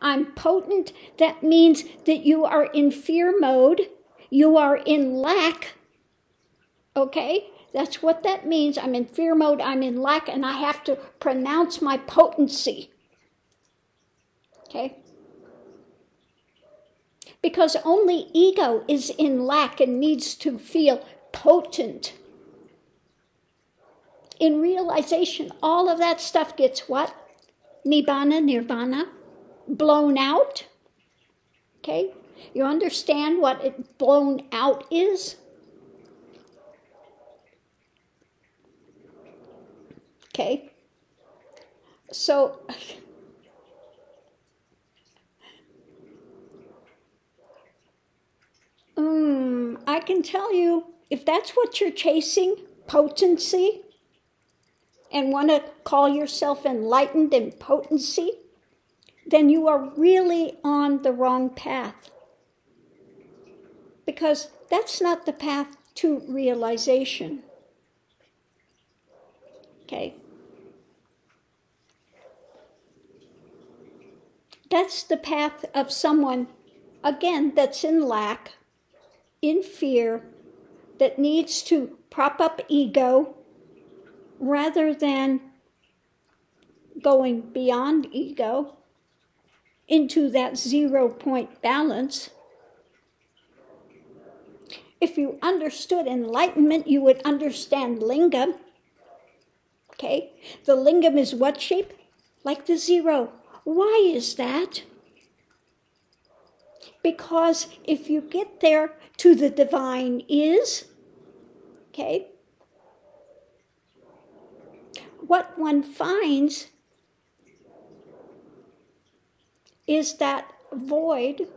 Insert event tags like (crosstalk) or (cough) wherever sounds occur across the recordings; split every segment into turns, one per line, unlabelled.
I'm potent, that means that you are in fear mode, you are in lack. Okay? That's what that means. I'm in fear mode, I'm in lack, and I have to pronounce my potency. Okay? Because only ego is in lack and needs to feel potent. In realization, all of that stuff gets what? Nibbana, nirvana, blown out. Okay? You understand what it blown out is? Okay? So, um, (sighs) I can tell you if that's what you're chasing, potency, and want to call yourself enlightened in potency, then you are really on the wrong path. Because that's not the path to realization. Okay. That's the path of someone, again, that's in lack, in fear, that needs to prop up ego rather than going beyond ego into that zero point balance. If you understood enlightenment, you would understand lingam. Okay? The lingam is what shape? Like the zero. Why is that? Because if you get there to the divine is, okay, what one finds is that void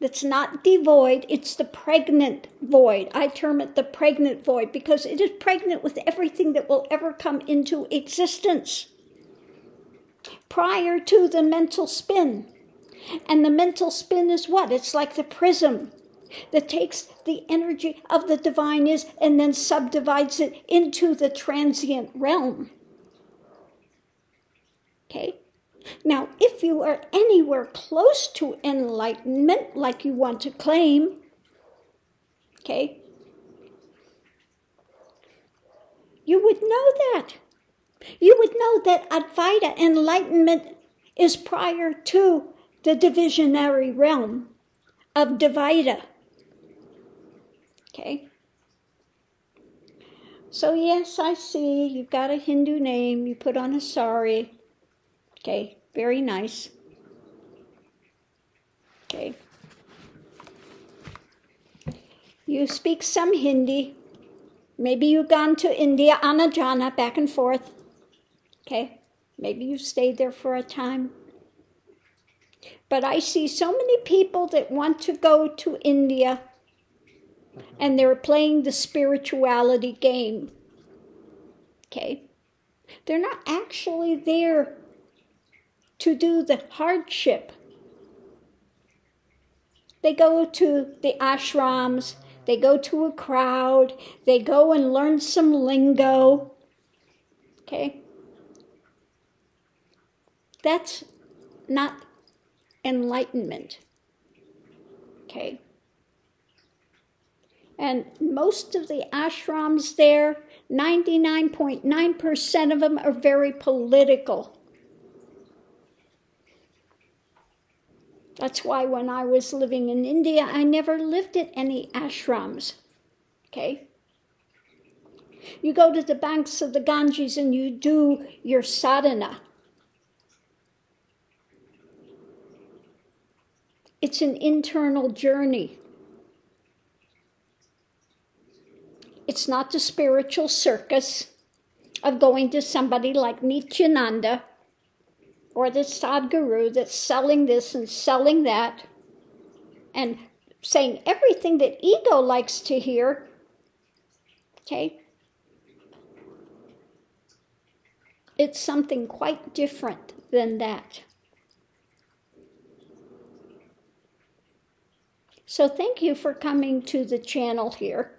that's not devoid, it's the pregnant void. I term it the pregnant void because it is pregnant with everything that will ever come into existence prior to the mental spin. And the mental spin is what? It's like the prism that takes the energy of the divine is and then subdivides it into the transient realm. Okay? Now, if you are anywhere close to enlightenment, like you want to claim, okay, you would know that. You would know that Advaita enlightenment is prior to the divisionary realm of Dvaita. Okay? So, yes, I see you've got a Hindu name, you put on a sari. Okay, very nice. Okay. You speak some Hindi. Maybe you've gone to India, Anajana, back and forth. Okay, maybe you stayed there for a time. But I see so many people that want to go to India and they're playing the spirituality game. Okay? They're not actually there to do the hardship. They go to the ashrams, they go to a crowd, they go and learn some lingo. Okay? That's not enlightenment. Okay? And most of the ashrams there, 99.9% of them are very political. That's why when I was living in India, I never lived at any ashrams. Okay? You go to the banks of the Ganges and you do your sadhana. It's an internal journey. It's not the spiritual circus of going to somebody like Nityananda or the Sadhguru that's selling this and selling that and saying everything that ego likes to hear. Okay? It's something quite different than that. So, thank you for coming to the channel here.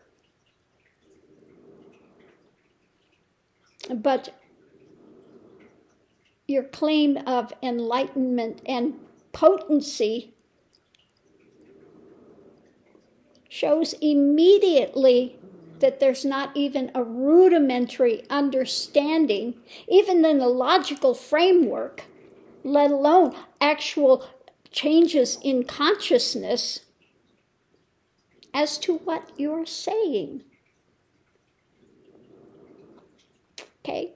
But your claim of enlightenment and potency shows immediately that there's not even a rudimentary understanding, even in the logical framework, let alone actual changes in consciousness as to what you're saying. Okay?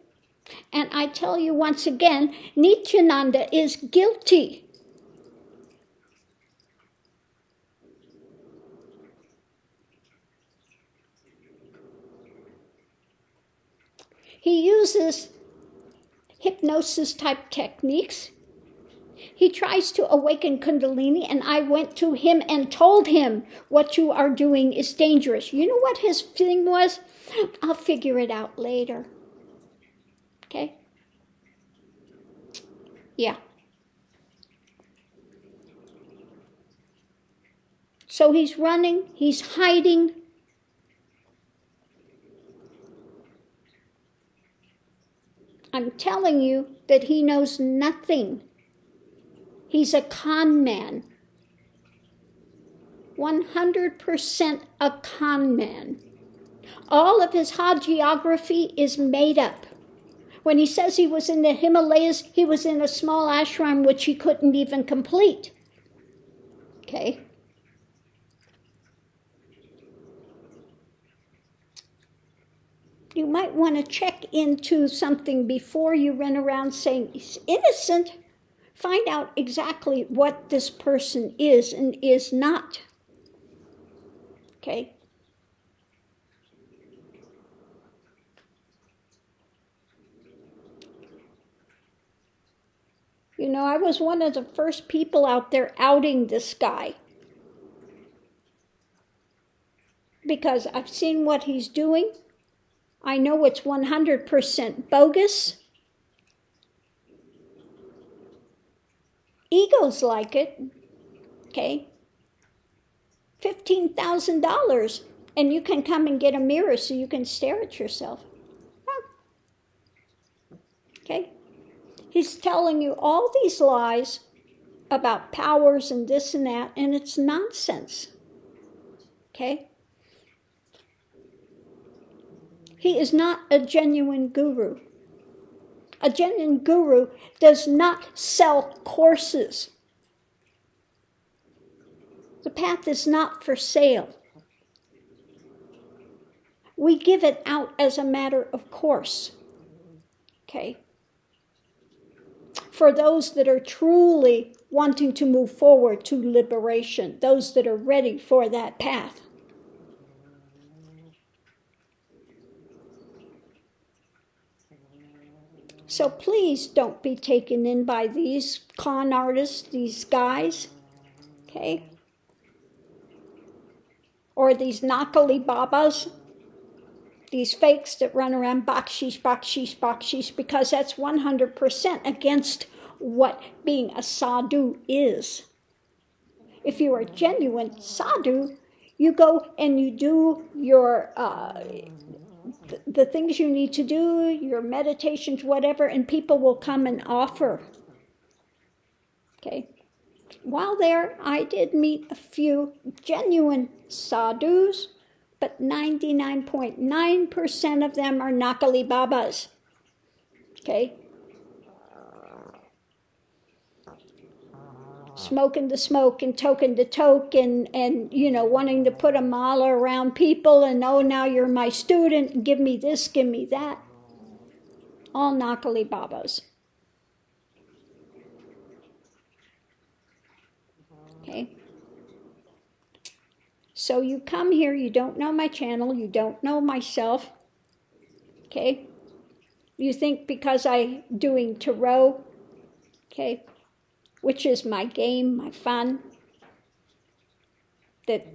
And I tell you once again, Nityananda is guilty. He uses hypnosis type techniques. He tries to awaken Kundalini, and I went to him and told him, What you are doing is dangerous. You know what his thing was? I'll figure it out later. Okay? Yeah. So he's running, he's hiding. I'm telling you that he knows nothing. He's a con man. 100% a con man. All of his hagiography is made up. When he says he was in the Himalayas, he was in a small ashram which he couldn't even complete. Okay? You might want to check into something before you run around saying he's innocent. Find out exactly what this person is and is not. Okay? You know, I was one of the first people out there outing this guy. Because I've seen what he's doing. I know it's 100% bogus. Egos like it. Okay? $15,000 and you can come and get a mirror so you can stare at yourself. Okay? He's telling you all these lies about powers and this and that, and it's nonsense. Okay? He is not a genuine guru. A genuine guru does not sell courses. The path is not for sale. We give it out as a matter of course. Okay? For those that are truly wanting to move forward to liberation, those that are ready for that path. So please don't be taken in by these con artists, these guys, okay? Or these Nakali Babas these fakes that run around bakshish, bakshish, bakshish, because that's 100% against what being a sadhu is. If you are a genuine sadhu, you go and you do your uh, th- the things you need to do, your meditations, whatever, and people will come and offer. Okay. While there, I did meet a few genuine sadhus but 99.9% of them are Nakali Babas. Okay? Smoking the smoke and token the toke and, and, you know, wanting to put a mala around people and, oh, now you're my student, give me this, give me that. All Nakali Babas. Okay? So you come here, you don't know my channel, you don't know myself, okay? You think because I'm doing tarot, okay, which is my game, my fun, that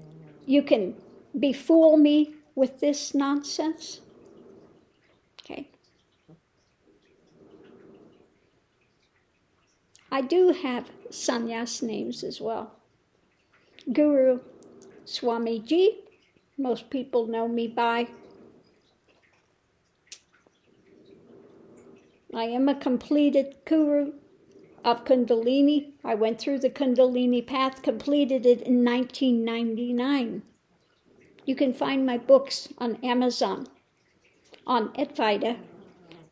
you can befool me with this nonsense? Okay. I do have sannyas names as well. Guru Swamiji, most people know me by. I am a completed guru. of Kundalini. I went through the Kundalini path, completed it in 1999. You can find my books on Amazon, on Advaita,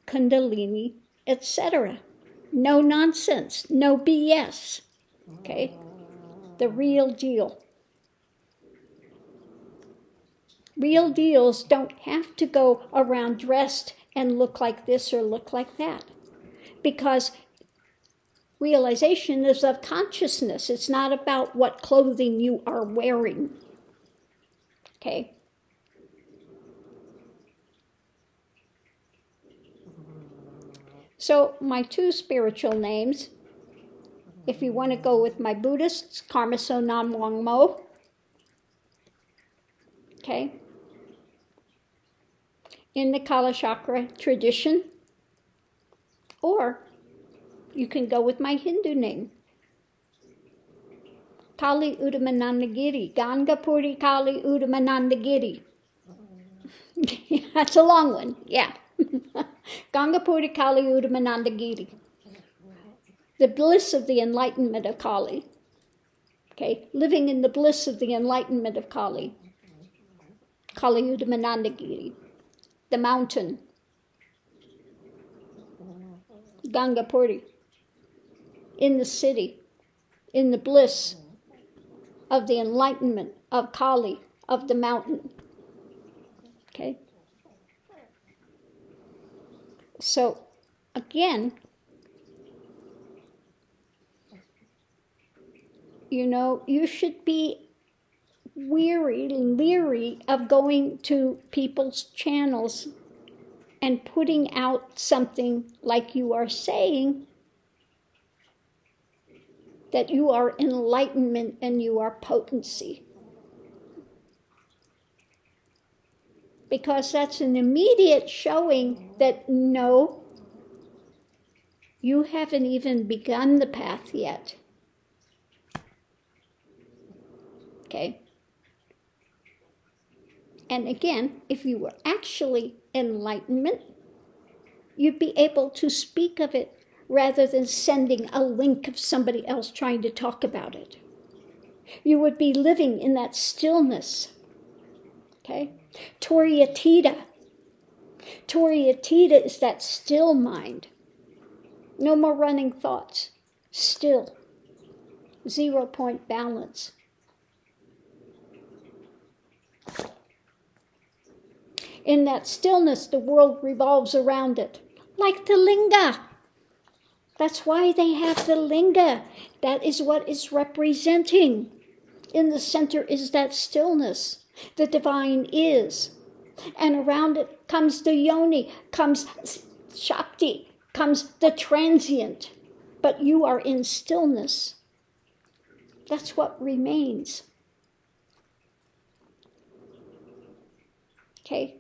Kundalini, etc. No nonsense, no BS. Okay? The real deal. Real deals don't have to go around dressed and look like this or look like that. Because realization is of consciousness. It's not about what clothing you are wearing. Okay? So, my two spiritual names, if you want to go with my Buddhists, Karma So Nam Wang Mo. Okay? In the Kalachakra tradition, or you can go with my Hindu name. Kali Udamanandagiri, Gangapuri Kali Udamanandagiri. (laughs) That's a long one, yeah. (laughs) Gangapuri Kali Udamanandagiri. The bliss of the enlightenment of Kali. Okay, living in the bliss of the enlightenment of Kali. Kali Udamanandagiri. The mountain. Gangapuri in the city, in the bliss of the enlightenment of Kali, of the mountain. Okay? So, again, you know, you should be weary, leery of going to people's channels and putting out something like you are saying that you are enlightenment and you are potency. Because that's an immediate showing that no, you haven't even begun the path yet. Okay? And again, if you were actually enlightenment, you'd be able to speak of it rather than sending a link of somebody else trying to talk about it. You would be living in that stillness. Okay? Turiyatita. Turiyatita is that still mind. No more running thoughts. Still. Zero point balance. In that stillness, the world revolves around it, like the linga. That's why they have the linga. That is what is representing. In the center is that stillness. The divine is. And around it comes the yoni, comes Shakti, comes the transient. But you are in stillness. That's what remains. Okay?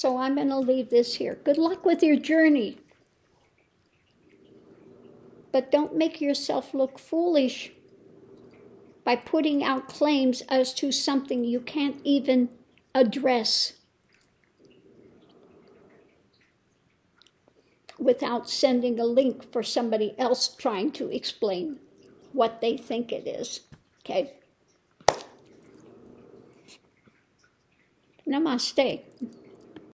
So I'm going to leave this here. Good luck with your journey. But don't make yourself look foolish by putting out claims as to something you can't even address without sending a link for somebody else trying to explain what they think it is. Okay? Namaste.